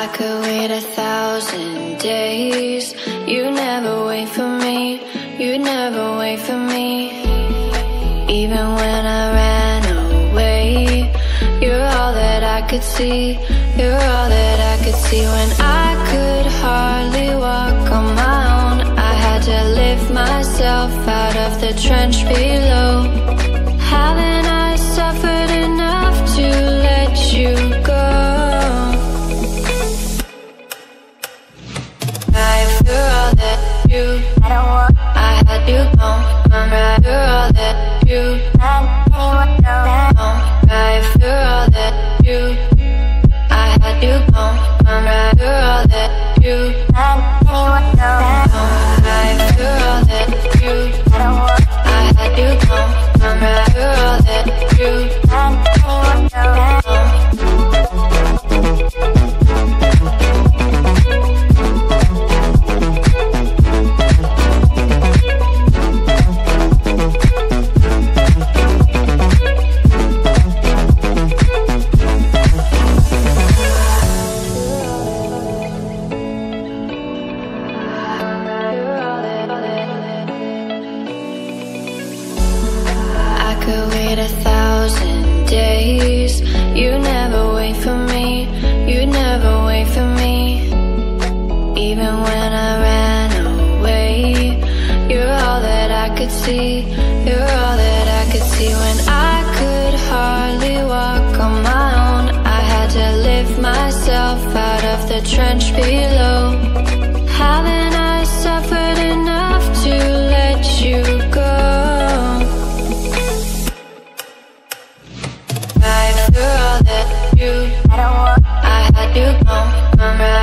I could wait a thousand days. You never wait for me. You never wait for me. Even when I ran away You're all that I could see. You're all that I could see. When I could hardly walk on my own I had to lift myself out of the trench below. You, I had you gone. Could wait a thousand days. You never wait for me. You never wait for me. Even when I ran away, you're all that I could see. You're all that I could see when I could hardly walk on my own. I had to lift myself out of the trench below. Haven't I don't want, I had to come, come right.